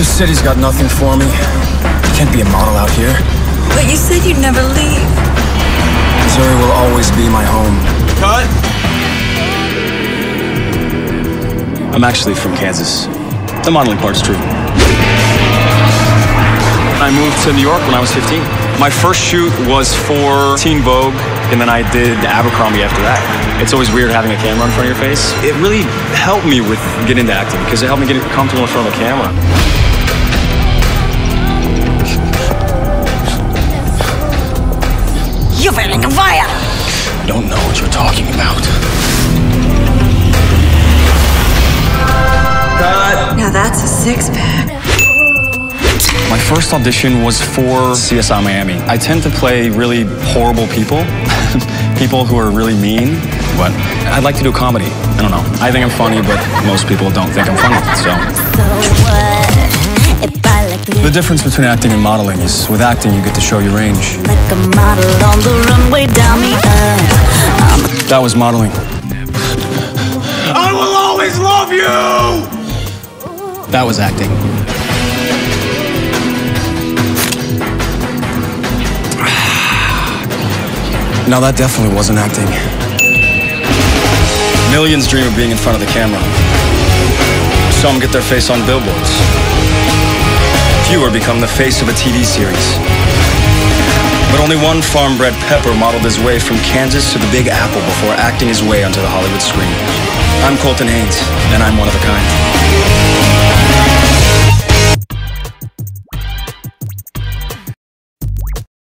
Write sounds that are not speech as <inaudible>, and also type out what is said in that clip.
This city's got nothing for me. I can't be a model out here. But you said you'd never leave. Missouri will always be my home. Cut! I'm actually from Kansas. The modeling part's true. I moved to New York when I was 15. My first shoot was for Teen Vogue, and then I did Abercrombie after that. It's always weird having a camera in front of your face. It really helped me with getting into acting because it helped me get comfortable in front of a camera. You're feeling a fire! I don't know what you're talking about. Now that's a six pack. My first audition was for CSI Miami. I tend to play really horrible people, <laughs> people who are really mean, but I'd like to do comedy. I don't know. I think I'm funny, but most people don't think I'm funny, so. The difference between acting and modeling is with acting, you get to show your range. Like a model on the runway, down me. That was modeling. I will always love you! That was acting. Now that definitely wasn't acting. Millions dream of being in front of the camera. Some get their face on billboards. Fewer become the face of a TV series. But only one farm-bred pepper modeled his way from Kansas to the Big Apple before acting his way onto the Hollywood screen. I'm Colton Haynes, and I'm one of a kind.